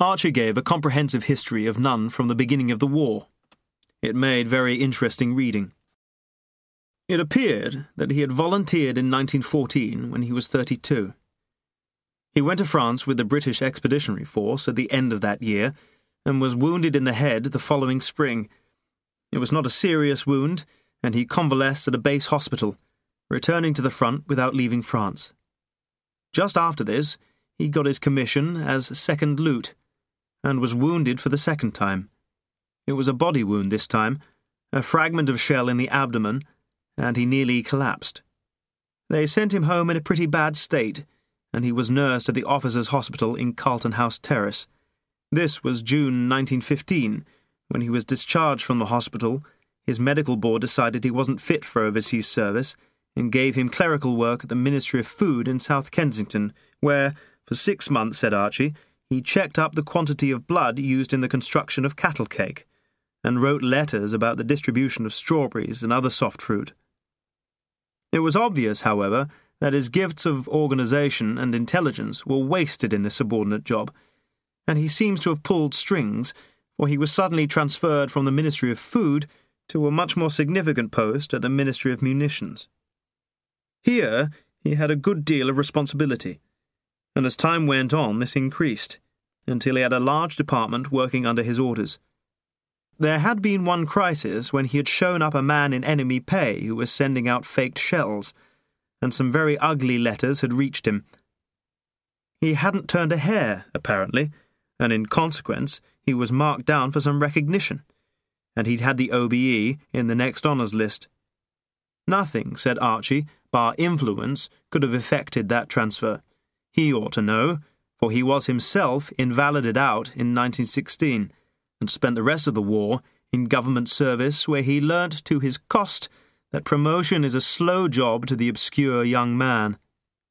Archie gave a comprehensive history of Nunn from the beginning of the war. It made very interesting reading. It appeared that he had volunteered in 1914 when he was 32. He went to France with the British Expeditionary Force at the end of that year and was wounded in the head the following spring. It was not a serious wound, and he convalesced at a base hospital, returning to the front without leaving France. Just after this, he got his commission as second loot and was wounded for the second time. It was a body wound this time, a fragment of shell in the abdomen, and he nearly collapsed. They sent him home in a pretty bad state, and he was nursed at the officers' hospital in Carlton House Terrace. This was June 1915. When he was discharged from the hospital, his medical board decided he wasn't fit for overseas service and gave him clerical work at the Ministry of Food in South Kensington, where, for six months, said Archie, he checked up the quantity of blood used in the construction of cattle cake, and wrote letters about the distribution of strawberries and other soft fruit. It was obvious, however, that his gifts of organization and intelligence were wasted in this subordinate job, and he seems to have pulled strings, for he was suddenly transferred from the Ministry of Food to a much more significant post at the Ministry of Munitions. Here he had a good deal of responsibility, and as time went on, this increased, until he had a large department working under his orders. There had been one crisis when he had shown up a man in enemy pay who was sending out faked shells, and some very ugly letters had reached him. He hadn't turned a hair, apparently, and in consequence he was marked down for some recognition, and he'd had the OBE in the next honours list. Nothing, said Archie, bar influence, could have effected that transfer. He ought to know, for he was himself invalided out in 1916 and spent the rest of the war in government service where he learnt to his cost that promotion is a slow job to the obscure young man.